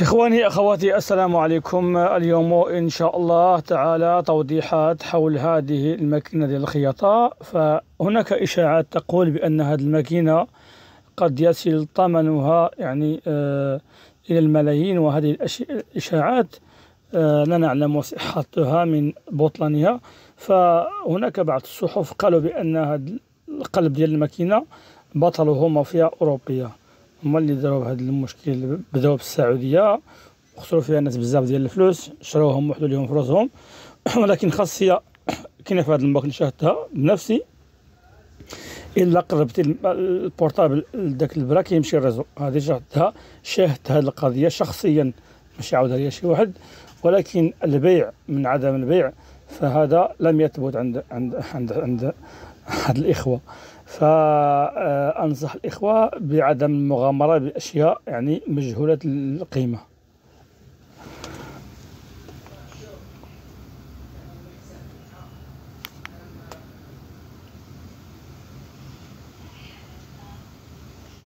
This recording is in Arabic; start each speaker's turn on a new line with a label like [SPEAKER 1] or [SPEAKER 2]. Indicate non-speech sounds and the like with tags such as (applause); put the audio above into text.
[SPEAKER 1] إخواني أخواتي السلام عليكم. اليوم إن شاء الله تعالى توضيحات حول هذه الماكينة الخياطة فهناك إشاعات تقول بأن هذه الماكينة قد يصل ثمنها يعني آه إلى الملايين. وهذه الإشاعات آه لا نعلم صحتها من بطلانها فهناك بعض الصحف قالوا بأن هذا القلب ديال الماكينة بطله مافيا أوروبية. هما اللي داروا بهذا المشكل بداو بالسعودية وخسروا فيها الناس بزاف ديال الفلوس شروهم وحدوا لهم فلوسهم (clears throat) ولكن خاصية (clears throat) كاينة في هذا الماكينه شاهدتها بنفسي إلا قربت ال portable لذاك البرا كيمشي ال réseau. هذه شاهدتها شاهدت هذه القضية شخصيا ماشي عاودها لي شي واحد ولكن البيع من عدم البيع فهذا لم يثبت عند عند عند عند هاد الإخوة. فأنصح الإخوة بعدم المغامرة بأشياء يعني مجهولة القيمة.